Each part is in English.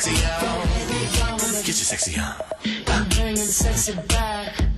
sexy. Get your sexy on. I'm bringing sexy back.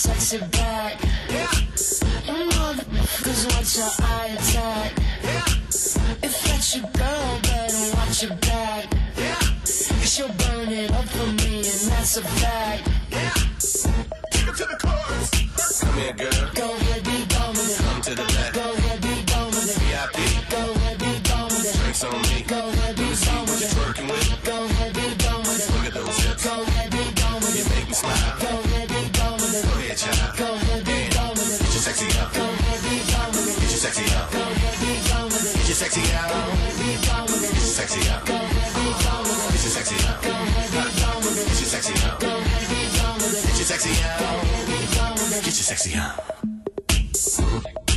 sexy back. Yeah. And all the cause watch your eye attack. Yeah. If that's your girl, better watch your back. Yeah. Cause she'll burn it up for me, and that's a fact. Yeah. Take it to the chorus. Come here, girl. sexy, huh?